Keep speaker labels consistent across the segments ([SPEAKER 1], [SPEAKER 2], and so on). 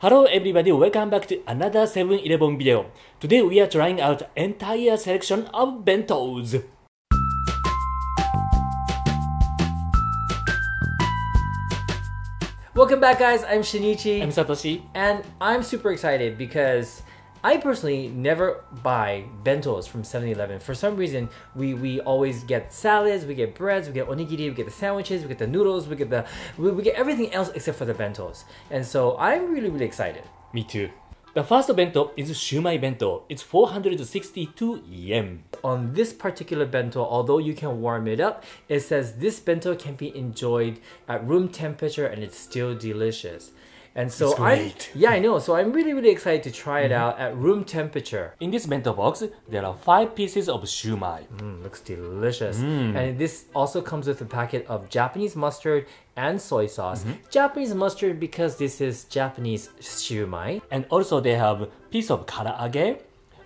[SPEAKER 1] Hello everybody, welcome back to another 7-Eleven video. Today we are trying out entire selection of bentos.
[SPEAKER 2] Welcome back guys, I'm Shinichi
[SPEAKER 1] I'm Satoshi.
[SPEAKER 2] and I'm super excited because I personally never buy bentos from 7-Eleven. For some reason, we, we always get salads, we get breads, we get onigiri, we get the sandwiches, we get the noodles, we get the we, we get everything else except for the bentos. And so I'm really really excited.
[SPEAKER 1] Me too. The first bento is shumai bento. It's 462 yen.
[SPEAKER 2] On this particular bento, although you can warm it up, it says this bento can be enjoyed at room temperature and it's still delicious. And so I yeah, I know. So I'm really really excited to try it mm-hmm. out at room temperature.
[SPEAKER 1] In this bento box, there are 5 pieces of shumai.
[SPEAKER 2] Mm, looks delicious. Mm. And this also comes with a packet of Japanese mustard and soy sauce. Mm-hmm. Japanese mustard because this is Japanese shumai.
[SPEAKER 1] And also they have piece of karaage,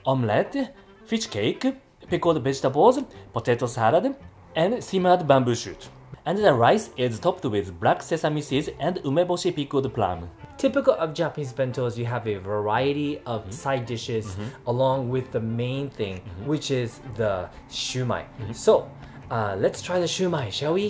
[SPEAKER 1] omelette, fish cake, pickled vegetables, potato salad, and simmered bamboo shoot and the rice is topped with black sesame seeds and umeboshi pickled plum.
[SPEAKER 2] Typical of Japanese bentos, you have a variety of mm -hmm. side dishes mm -hmm. along with the main thing, mm -hmm. which is the shumai. Mm-hmm. So, uh, let's try the shumai, shall we?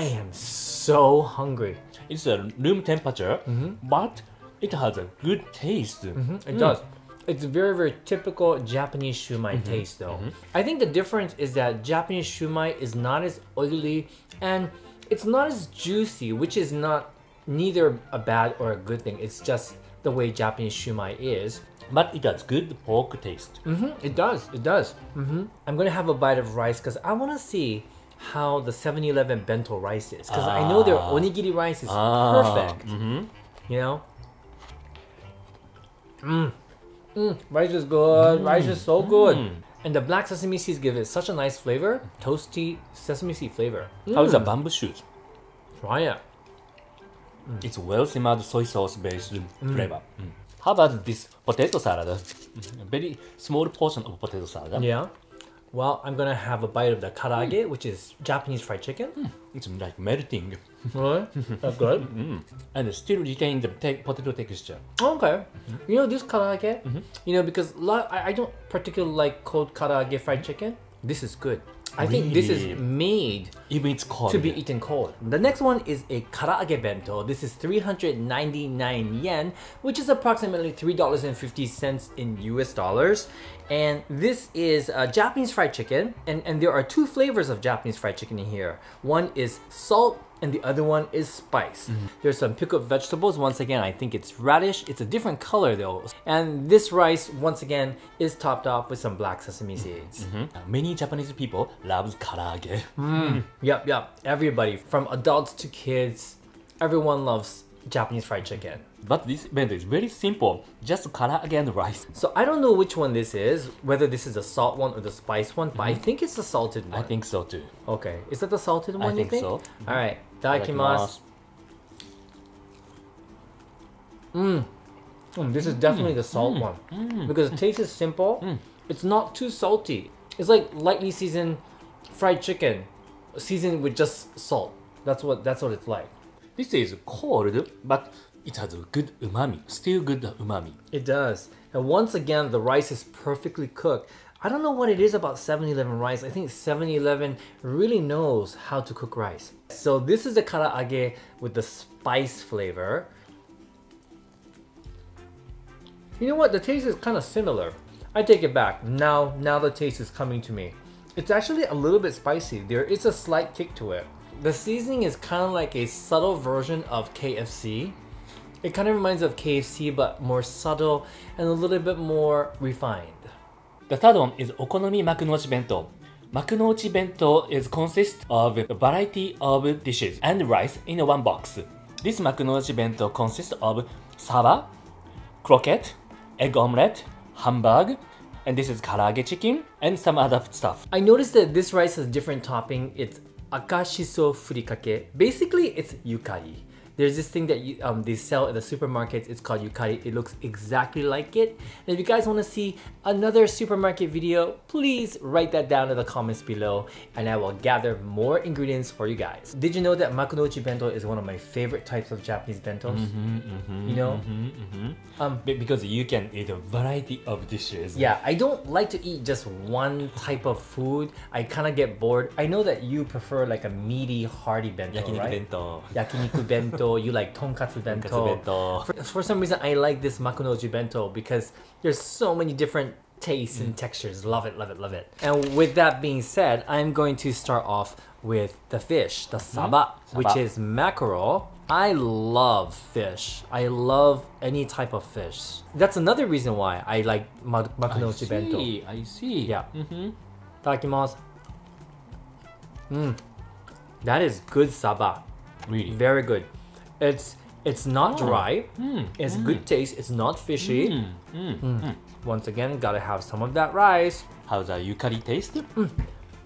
[SPEAKER 2] I am so hungry.
[SPEAKER 1] It's a room temperature, mm-hmm. but it has a good taste. Mm-hmm.
[SPEAKER 2] It mm. does. It's very, very typical Japanese shumai taste, though. I think the difference is that Japanese shumai is not as oily and it's not as juicy, which is not neither a bad or a good thing. It's just the way Japanese shumai is.
[SPEAKER 1] But it has good pork taste.
[SPEAKER 2] hmm It does. It does. hmm I'm gonna have a bite of rice because I want to see how the 7-Eleven bento rice is because I know their
[SPEAKER 1] Ah.
[SPEAKER 2] onigiri rice is
[SPEAKER 1] Ah,
[SPEAKER 2] perfect.
[SPEAKER 1] mhm.
[SPEAKER 2] You know. Mm. Mm. Rice is good. Rice is so good. And the black sesame seeds give it such a nice flavor. Toasty sesame seed flavor.
[SPEAKER 1] How is the bamboo shoot?
[SPEAKER 2] Try it.
[SPEAKER 1] It's well simmered soy sauce based flavor. Mm. How about this potato salad? Mm, Very small portion of potato salad.
[SPEAKER 2] Yeah. Well, I'm gonna have a bite of the karaage, hmm. which is Japanese fried chicken. Hmm.
[SPEAKER 1] It's like melting
[SPEAKER 2] Really? That's good. Hmm.
[SPEAKER 1] and still retains the te- potato texture.
[SPEAKER 2] Okay. Mm-hmm. You know this karaage? Mm-hmm. You know because lot, I, I don't particularly like cold karaage fried chicken. This is good. I think this is made
[SPEAKER 1] Even it's cold.
[SPEAKER 2] to be eaten cold. The next one is a karaage bento. This is 399 yen, which is approximately $3.50 in US dollars. And this is uh, Japanese fried chicken. And, and there are two flavors of Japanese fried chicken in here. One is salt and the other one is spice. Mm-hmm. There's some pickled vegetables. Once again, I think it's radish. It's a different color though. And this rice, once again, is topped off with some black sesame seeds. Mm-hmm.
[SPEAKER 1] Uh, Many Japanese people loves karaage. Mm-hmm.
[SPEAKER 2] Yep, yep. Everybody, from adults to kids, everyone loves Japanese fried chicken.
[SPEAKER 1] But this bento is very simple. Just karaage and rice.
[SPEAKER 2] So I don't know which one this is, whether this is the salt one or the spice one, but I mm-hmm. think it's the salted one.
[SPEAKER 1] I think so too.
[SPEAKER 2] Okay, is that the salted one? you
[SPEAKER 1] think so.
[SPEAKER 2] All right, itadakimasu. Mm. mm, this is definitely mm. the salt mm. one because the taste is simple. It's not too salty. It's like lightly seasoned fried chicken, seasoned with just salt. That's what that's what it's like.
[SPEAKER 1] This is cold, but it has a good umami. Still good umami.
[SPEAKER 2] It does. And once again, the rice is perfectly cooked. I don't know what it is about 7-Eleven rice. I think 7-Eleven really knows how to cook rice. So this is the karaage with the spice flavor. You know what? The taste is kind of similar. I take it back. Now, now the taste is coming to me. It's actually a little bit spicy. There is a slight kick to it. The seasoning is kind of like a subtle version of KFC. It kind of reminds of KFC, but more subtle and a little bit more refined.
[SPEAKER 1] The third one is okonomi makunouchi bento. Makunouchi bento is consists of a variety of dishes and rice in one box. This makunouchi bento consists of saba, croquette, egg omelette, hamburg, and this is karaage chicken and some other stuff.
[SPEAKER 2] I noticed that this rice has different topping. It's akashiso furikake. Basically, it's yukari. There's this thing that you, um, they sell at the supermarkets. It's called Yukari. It looks exactly like it. And if you guys want to see another supermarket video, please write that down in the comments below and I will gather more ingredients for you guys. Did you know that Makunouchi bento is one of my favorite types of Japanese bentos? Mm -hmm, mm -hmm, you know? Mm
[SPEAKER 1] -hmm, um, because you can eat a variety of dishes.
[SPEAKER 2] Yeah, I don't like to eat just one type of food. I kind of get bored. I know that you prefer like a meaty, hearty bento,
[SPEAKER 1] Yakiniku
[SPEAKER 2] right?
[SPEAKER 1] bento.
[SPEAKER 2] Yakiniku bento bento, you like tonkatsu bento.
[SPEAKER 1] Bento.
[SPEAKER 2] For, for, some reason, I like this makunouchi bento because there's so many different tastes mm. and textures. Love it, love it, love it. And with that being said, I'm going to start off with the fish, the mm. saba, mm.
[SPEAKER 1] which
[SPEAKER 2] is mackerel. I love fish. I love any type of fish. That's another reason why I like makunouchi bento.
[SPEAKER 1] I see.
[SPEAKER 2] Yeah.
[SPEAKER 1] Mm-hmm.
[SPEAKER 2] Takimasu. Mm. That is good saba.
[SPEAKER 1] Really?
[SPEAKER 2] Very good. It's it's not
[SPEAKER 1] Oh.
[SPEAKER 2] dry.
[SPEAKER 1] Mm.
[SPEAKER 2] It's good taste. It's not fishy.
[SPEAKER 1] Mm. Mm.
[SPEAKER 2] Once again, gotta have some of that rice.
[SPEAKER 1] How's that yukari taste?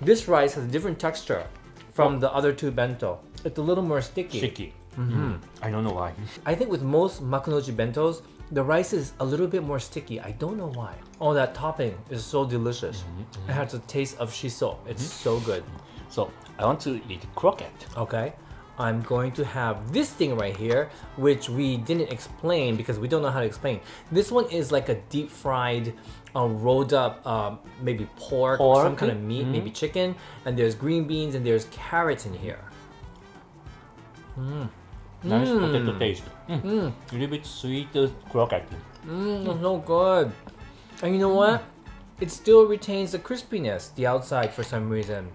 [SPEAKER 2] This rice has a different texture from the other two bento. It's a little more sticky.
[SPEAKER 1] Sticky. Mm. I don't know why.
[SPEAKER 2] I think with most makunouchi bentos, the rice is a little bit more sticky. I don't know why. Oh, that topping is so delicious. It has a taste of shiso. It's so good.
[SPEAKER 1] So I want to eat croquette.
[SPEAKER 2] Okay. I'm going to have this thing right here, which we didn't explain because we don't know how to explain. This one is like a deep fried, uh, rolled up, um, maybe pork, or some kind of meat, maybe chicken, and there's green beans and there's carrots in here.
[SPEAKER 1] Nice potato taste. Mm. A little bit sweet uh, croquette.
[SPEAKER 2] Mmm, it's so good. And you know what? It still retains the crispiness, the outside for some reason.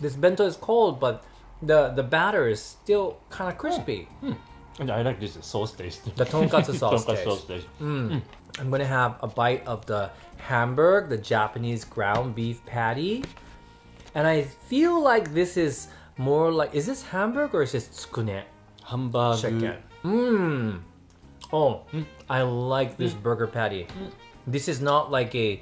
[SPEAKER 2] This bento is cold, but the the batter is still kind of crispy. Hmm. Mm.
[SPEAKER 1] And I like this sauce taste.
[SPEAKER 2] The tonkatsu sauce
[SPEAKER 1] tonkatsu
[SPEAKER 2] taste.
[SPEAKER 1] Sauce taste. Mm.
[SPEAKER 2] I'm gonna have a bite of the hamburg, the Japanese ground beef patty, and I feel like this is more like is this hamburg or is this tsukune?
[SPEAKER 1] Hamburg.
[SPEAKER 2] Chicken. Mmm. Oh, mm. I like this mm. burger patty. Hmm. This is not like a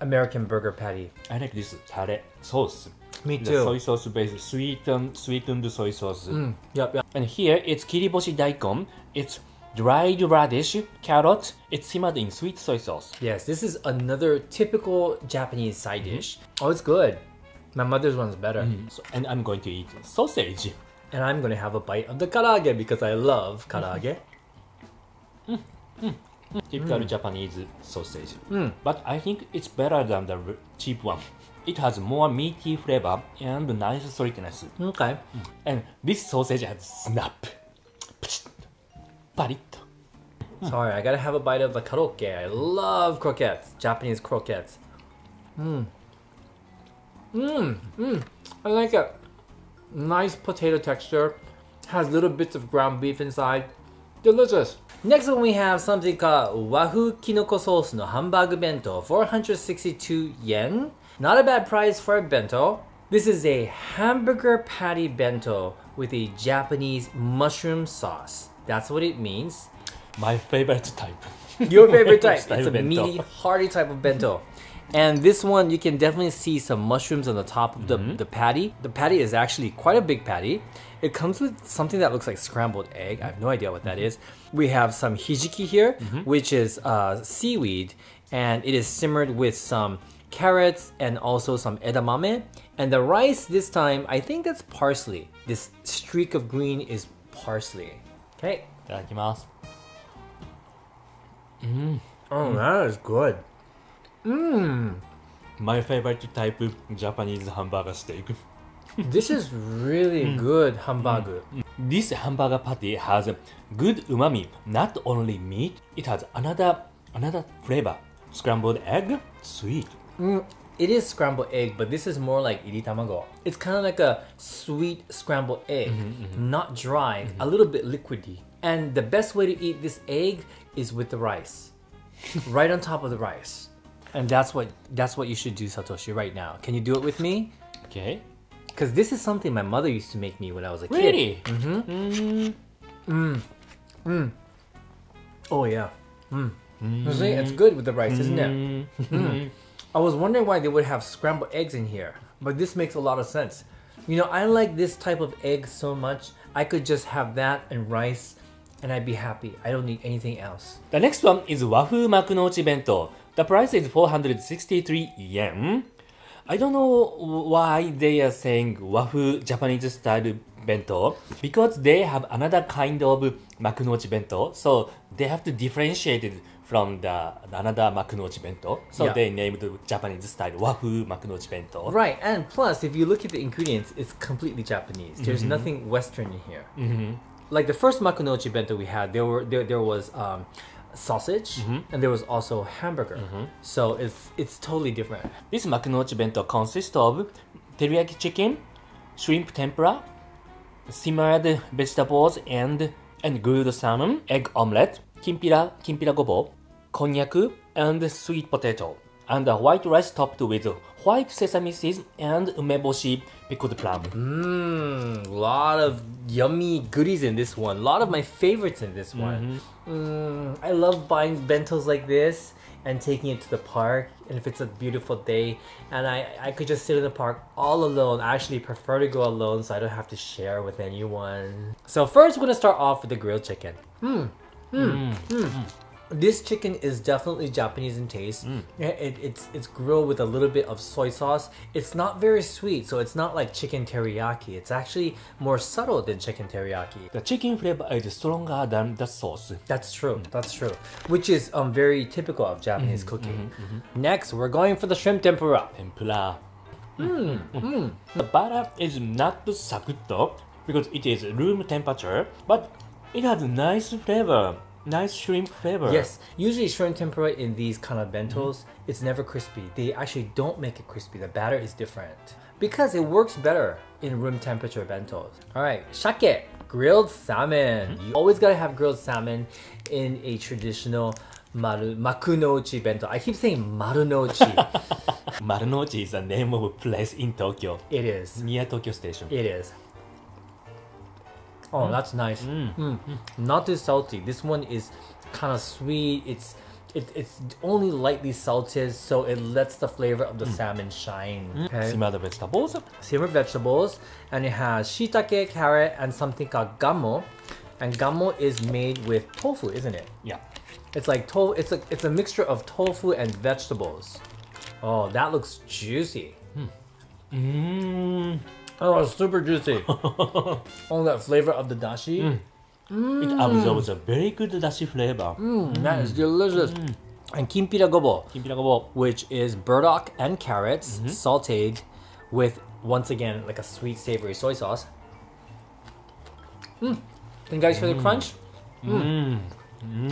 [SPEAKER 2] American burger patty.
[SPEAKER 1] I like this tare sauce. ソース。
[SPEAKER 2] Me
[SPEAKER 1] The soy sauce based, sweetened, sweetened soy sauce.
[SPEAKER 2] Mm, yep, yep.
[SPEAKER 1] And here it's kiriboshi daikon. It's dried radish, carrot. It's simmered in sweet soy sauce.
[SPEAKER 2] Yes, this is another typical Japanese side mm-hmm. dish. Oh, it's good. My mother's one's better. Mm-hmm.
[SPEAKER 1] So, and I'm going to eat sausage.
[SPEAKER 2] And I'm gonna have a bite of the karaage because I love mm-hmm. karaage.
[SPEAKER 1] Typical mm. Japanese sausage. Mm. But I think it's better than the cheap one. It has more meaty flavor and nice sweetness.
[SPEAKER 2] Okay. Mm.
[SPEAKER 1] And this sausage has snap. Parit. Hmm.
[SPEAKER 2] Sorry, I gotta have a bite of the karaoke. I love croquettes, Japanese croquettes. Mmm. Mmm. Mmm. I like it. Nice potato texture. Has little bits of ground beef inside. Delicious. Next one we have something called Wafu Kinoko Sauce no Hamburg Bento, 462 yen. Not a bad price for a bento. This is a hamburger patty bento with a Japanese mushroom sauce. That's what it means.
[SPEAKER 1] My favorite type.
[SPEAKER 2] Your favorite type. It's a
[SPEAKER 1] bento.
[SPEAKER 2] meaty, hearty type of bento. And this one, you can definitely see some mushrooms on the top of the, mm-hmm. the patty. The patty is actually quite a big patty. It comes with something that looks like scrambled egg. I have no idea what that mm-hmm. is. We have some hijiki here, mm-hmm. which is uh, seaweed, and it is simmered with some carrots, and also some edamame. And the rice this time, I think that's parsley. This streak of green is parsley. Okay.
[SPEAKER 1] Itadakimasu. Mm.
[SPEAKER 2] Oh, that is good. Mmm.
[SPEAKER 1] My favorite type of Japanese hamburger steak.
[SPEAKER 2] this is really mm. good hamburger. Mm. mm.
[SPEAKER 1] This hamburger patty has good umami. Not only meat, it has another another flavor. Scrambled egg, sweet.
[SPEAKER 2] Mm, it is scrambled egg, but this is more like iri tamago. It's kind of like a sweet scrambled egg, not dry, a little bit liquidy. And the best way to eat this egg is with the rice, right on top of the rice. And that's what that's what you should do, Satoshi, right now. Can you do it with me?
[SPEAKER 1] Okay.
[SPEAKER 2] Because this is something my mother used to make me when I was a kid.
[SPEAKER 1] Really? Mhm. Mhm. Mhm.
[SPEAKER 2] Oh yeah. Mm. You see, it's good with the rice, isn't it? Mm. I was wondering why they would have scrambled eggs in here, but this makes a lot of sense. You know, I like this type of egg so much. I could just have that and rice and I'd be happy. I don't need anything else.
[SPEAKER 1] The next one is Wafu Makunouchi Bento. The price is 463 yen. I don't know why they are saying Wafu Japanese style bento because they have another kind of Makunouchi Bento, so they have to differentiate it from the another Makunouchi Bento. So
[SPEAKER 2] Yeah.
[SPEAKER 1] they named the Japanese style Wafu Makunouchi Bento.
[SPEAKER 2] Right, and plus, if you look at the ingredients, it's completely Japanese. There's
[SPEAKER 1] Mm-hmm.
[SPEAKER 2] nothing Western in here. Like the first makunouchi bento we had, there were there, there was um, sausage
[SPEAKER 1] Mm-hmm.
[SPEAKER 2] and there was also hamburger. So it's it's totally different.
[SPEAKER 1] This Makunouchi Bento consists of teriyaki chicken, shrimp tempura, simmered vegetables and and grilled salmon, egg omelette, kimpira, kimpira gobo, konjac, and sweet potato, and a white rice topped with white sesame seeds and umeboshi pickled plum.
[SPEAKER 2] Mmm, a lot of yummy goodies in this one. A lot of my favorites in this one. Mm, I love buying bentos like this and taking it to the park. And if it's a beautiful day and I, I could just sit in the park all alone, I actually prefer to go alone so I don't have to share with anyone. So first we're gonna start off with the grilled chicken. This chicken is definitely Japanese in taste. Mm. Yeah, It, it's it's grilled with a little bit of soy sauce. It's not very sweet, so it's not like chicken teriyaki. It's actually more subtle than chicken teriyaki.
[SPEAKER 1] The chicken flavor is stronger than the sauce.
[SPEAKER 2] That's true. That's true. Which is um very typical of Japanese mm-hmm, cooking. Mm-hmm, mm-hmm. Next, we're going for the shrimp tempura.
[SPEAKER 1] Tempura. Mm, mm. The butter is not sakutto because it is room temperature, but it has a nice flavor, nice shrimp flavor.
[SPEAKER 2] Yes, usually shrimp tempura in these kind of bentos, mm-hmm. it's never crispy. They actually don't make it crispy. The batter is different because it works better in room temperature bentos. All right, shake, grilled salmon. Mm-hmm. You always gotta have grilled salmon in a traditional maru, makunouchi bento. I keep saying marunochi.
[SPEAKER 1] Marunouchi is the name of a place in Tokyo,
[SPEAKER 2] it is.
[SPEAKER 1] near Tokyo Station.
[SPEAKER 2] It is. Oh, mm. that's nice. Mm. Mm, mm. Not too salty. This one is kind of sweet. It's it, it's only lightly salted, so it lets the flavor of the salmon shine. Okay.
[SPEAKER 1] Simmered vegetables,
[SPEAKER 2] Simmered vegetables, and it has shiitake, carrot, and something called ganmo. And ganmo is made with tofu, isn't it?
[SPEAKER 1] yeah.
[SPEAKER 2] It's like to- It's a it's a mixture of tofu and vegetables. Oh, that looks juicy. Hmm.
[SPEAKER 1] Mm,
[SPEAKER 2] Oh, it's super juicy. oh, that flavor of the dashi. Mm. Mm.
[SPEAKER 1] It absorbs a very good dashi flavor.
[SPEAKER 2] Mm, that is mm. delicious. And kimpira gobo,
[SPEAKER 1] Kimpira gobo.
[SPEAKER 2] which is burdock and carrots mm-hmm. sauteed with once again like a sweet savory soy sauce. Mm. You guys for the crunch? Mm.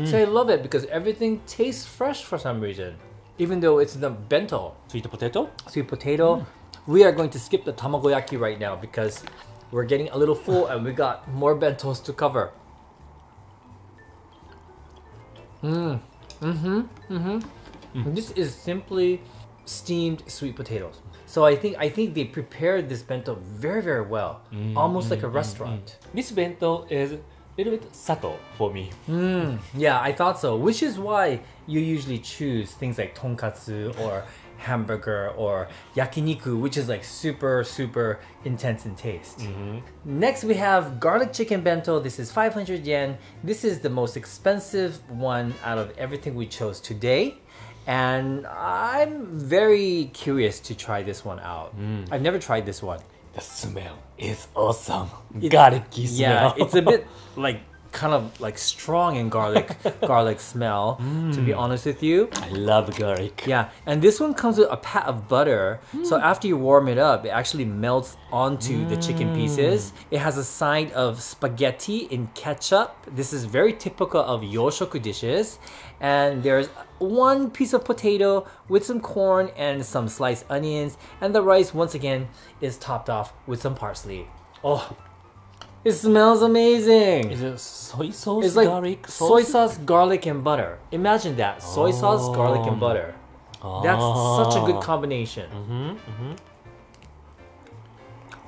[SPEAKER 2] So I love it because everything tastes fresh for some reason, even though it's the bento.
[SPEAKER 1] Sweet potato.
[SPEAKER 2] sweet potato. We are going to skip the tamagoyaki right now because we're getting a little full and we got more bentos to cover. Mm. Mm-hmm. Mm-hmm. This is simply steamed sweet potatoes. So I think I think they prepared this bento very very well, almost like a restaurant.
[SPEAKER 1] This bento is a little bit subtle for me.
[SPEAKER 2] Yeah, I thought so. Which is why you usually choose things like tonkatsu or hamburger or yakiniku, which is like super, super intense in taste. Mm-hmm. Next, we have garlic chicken bento. This is 500 yen. This is the most expensive one out of everything we chose today. And I'm very curious to try this one out. Mm. I've never tried this one.
[SPEAKER 1] The smell is awesome. Garlicky
[SPEAKER 2] Yeah,
[SPEAKER 1] smell.
[SPEAKER 2] it's a bit like kind of like strong in garlic garlic smell to be mm. honest with you.
[SPEAKER 1] I love garlic.
[SPEAKER 2] yeah and this one comes with a pat of butter. So mm. after you warm it up it actually melts onto the chicken mm. pieces. It has a side of spaghetti in ketchup. This is very typical of yoshoku dishes. And there's one piece of potato with some corn and some sliced onions. And the rice once again is topped off with some parsley. Oh it smells amazing
[SPEAKER 1] Is it soy sauce,
[SPEAKER 2] it's like
[SPEAKER 1] garlic
[SPEAKER 2] soy
[SPEAKER 1] sauce?
[SPEAKER 2] garlic, and butter. Imagine that. Soy sauce, garlic, and
[SPEAKER 1] Oh.
[SPEAKER 2] butter. That's such a good ah. combination. Mm-hmm, mm-hmm.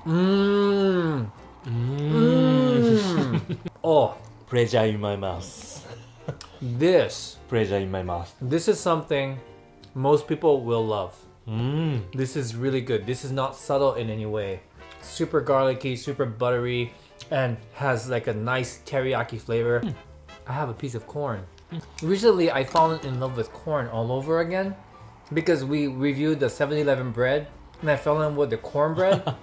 [SPEAKER 2] Mmm. Mm. Mmm. oh,
[SPEAKER 1] in my mouth.
[SPEAKER 2] this.
[SPEAKER 1] In my mouth.
[SPEAKER 2] This is something most people will love.
[SPEAKER 1] Mmm.
[SPEAKER 2] This is really good. This is not subtle in any way. Super garlicky, super buttery, and has like a nice teriyaki flavor. I have a piece of corn. Recently, I fallen in love with corn all over again because we reviewed the 7-Eleven bread and I fell in love with the cornbread.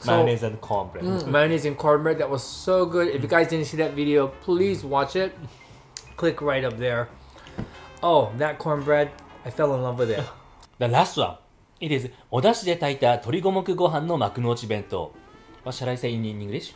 [SPEAKER 2] So-
[SPEAKER 1] Mayonnaise and cornbread.
[SPEAKER 2] Mm, mayonnaise and cornbread that was so good. If you guys didn't see that video, please watch it. Click right up there. Oh, that cornbread, I fell in love with it.
[SPEAKER 1] The last one. It is お出汁で炊いた鶏五目ご飯の幕の内弁当。 what should I say in English?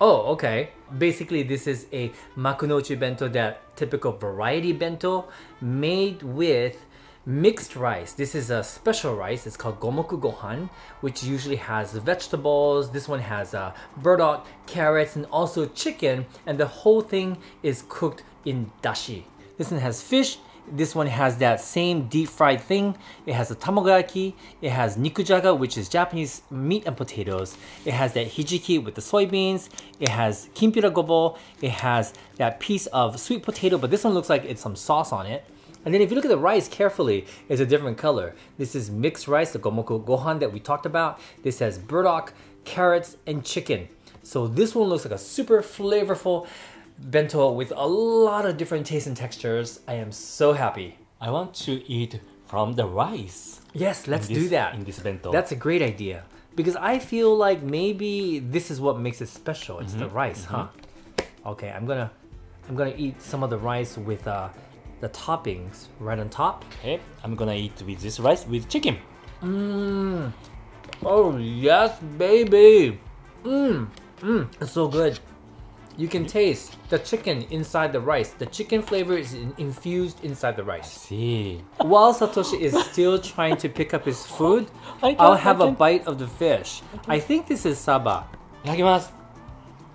[SPEAKER 2] Oh, okay. Basically, this is a makunouchi bento, that typical variety bento made with mixed rice. This is a special rice. It's called gomoku gohan, which usually has vegetables. This one has uh, burdock, carrots, and also chicken. And the whole thing is cooked in dashi. This one has fish. This one has that same deep fried thing. It has a tamagoyaki. It has nikujaga, which is Japanese meat and potatoes. It has that hijiki with the soybeans. It has kimpira gobo. It has that piece of sweet potato, but this one looks like it's some sauce on it. And then if you look at the rice carefully, it's a different color. This is mixed rice, the gomoku gohan that we talked about. This has burdock, carrots, and chicken. So this one looks like a super flavorful bento with a lot of different tastes and textures. I am so happy.
[SPEAKER 1] I want to eat from the rice.
[SPEAKER 2] Yes, let's
[SPEAKER 1] this,
[SPEAKER 2] do that.
[SPEAKER 1] In this bento.
[SPEAKER 2] That's a great idea. Because I feel like maybe this is what makes it special. It's the rice, huh? Okay, I'm gonna I'm gonna eat some of the rice with uh, the toppings right on top.
[SPEAKER 1] Okay, I'm gonna eat with this rice with chicken. Mmm.
[SPEAKER 2] Oh yes, baby. Mmm, mmm, it's so good. You can taste the chicken inside the rice. The chicken flavor is in infused inside the rice.
[SPEAKER 1] See.
[SPEAKER 2] While Satoshi is still trying to pick up his food, I'll have a bite of the fish. I think this is saba.
[SPEAKER 1] Itadakimasu.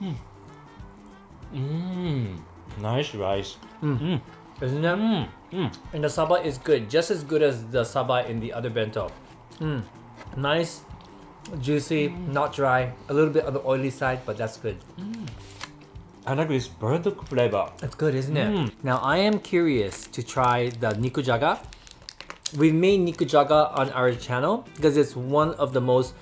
[SPEAKER 1] Mmm. Hmm. Nice rice.
[SPEAKER 2] Mmm. Mm.
[SPEAKER 1] Isn't it? mmm? Mm.
[SPEAKER 2] And the saba is good, just as good as the saba in the other bento. Mmm. Nice, juicy, mm. not dry, a little bit on the oily side, but that's good. Hmm.
[SPEAKER 1] I like this burnt flavor.
[SPEAKER 2] That's good, isn't it? Mm. Now I am curious to try the nikujaga. We've made nikujaga on our channel because it's one of the most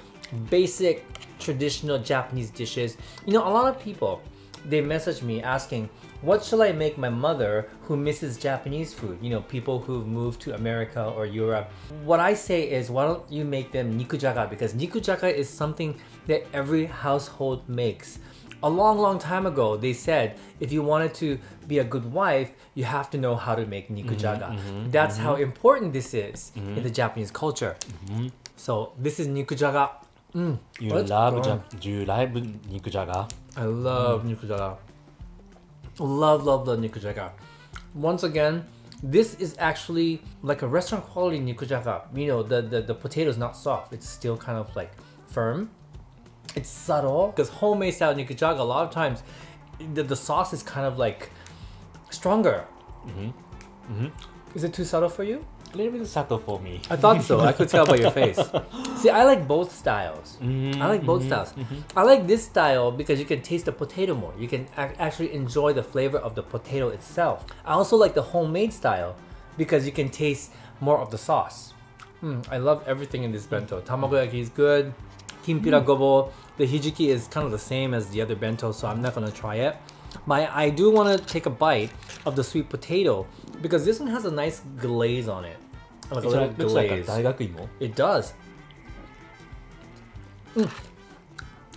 [SPEAKER 2] basic traditional Japanese dishes. You know, a lot of people they message me asking, "What shall I make my mother who misses Japanese food?" You know, people who've moved to America or Europe. What I say is, why don't you make them nikujaga because nikujaga is something that every household makes. A long, long time ago, they said if you wanted to be a good wife, you have to know how to make nikujaga. Mm-hmm, mm-hmm, That's how mm-hmm. important this is in the Japanese culture. So this is nikujaga. Mm,
[SPEAKER 1] You
[SPEAKER 2] let's
[SPEAKER 1] love ja- Do you like nikujaga?
[SPEAKER 2] I love mm. nikujaga. Love, love, love nikujaga. Once again, this is actually like a restaurant quality nikujaga. You know, the, the, the potato is not soft. It's still kind of like firm. It's subtle. Because homemade style nikujaga, a lot of times, the, the sauce is kind of like stronger. Mm-hmm. Mm-hmm. Is it too subtle for you?
[SPEAKER 1] A little bit subtle for me.
[SPEAKER 2] I thought so. I could tell by your face. See, I like both styles. I like both mm-hmm. styles. I like this style because you can taste the potato more. You can ac- actually enjoy the flavor of the potato itself. I also like the homemade style because you can taste more of the sauce. Hmm, I love everything in this bento. Tamagoyaki is good. Kimpira gobo, the hijiki is kind of the same as the other bento, so I'm not gonna try it. But I do wanna take a bite of the sweet potato because this one has a nice glaze on it. Like a little glaze. It does. Mm.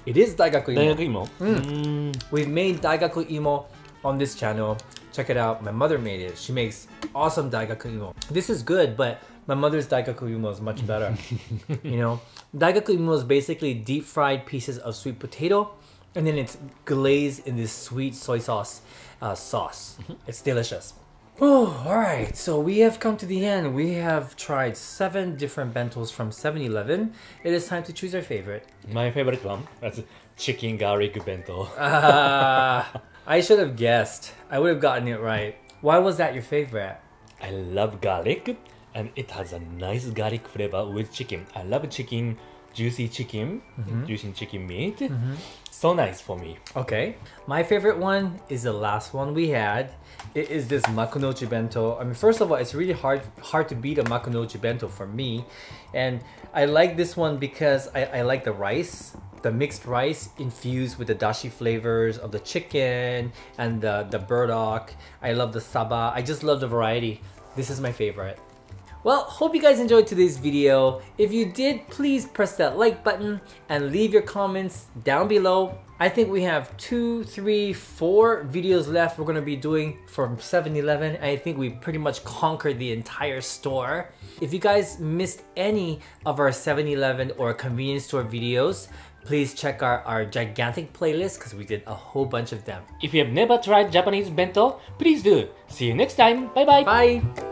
[SPEAKER 2] It is Daigaku Imo.
[SPEAKER 1] Daigaku imo. Mm. Mm.
[SPEAKER 2] We've made Daigaku Imo on this channel. Check it out. My mother made it. She makes awesome Daigaku Imo. This is good, but my mother's daigaku imo is much better. you know, daigaku imo is basically deep fried pieces of sweet potato, and then it's glazed in this sweet soy sauce uh, sauce. It's delicious. Oh, all right. So we have come to the end. We have tried seven different bentos from 7-Eleven. It is time to choose our favorite.
[SPEAKER 1] My favorite one was chicken garlic bento.
[SPEAKER 2] Ah, I should have guessed. I would have gotten it right. Why was that your favorite?
[SPEAKER 1] I love garlic and it has a nice garlic flavor with chicken. I love chicken juicy chicken, mm-hmm. juicy chicken meat. Mm-hmm. So nice for me.
[SPEAKER 2] Okay. My favorite one is the last one we had. It is this makunouchi bento. I mean, first of all, it's really hard hard to beat a makunouchi bento for me. And I like this one because I, I like the rice. The mixed rice infused with the dashi flavors of the chicken and the, the burdock. I love the saba. I just love the variety. This is my favorite. Well, hope you guys enjoyed today's video. If you did, please press that like button and leave your comments down below. I think we have two, three, four videos left we're gonna be doing from 7-Eleven. I think we pretty much conquered the entire store. If you guys missed any of our 7-Eleven or convenience store videos, please check our, our gigantic playlist because we did a whole bunch of them.
[SPEAKER 1] If you have never tried Japanese bento, please do. See you next time. Bye bye.
[SPEAKER 2] Bye!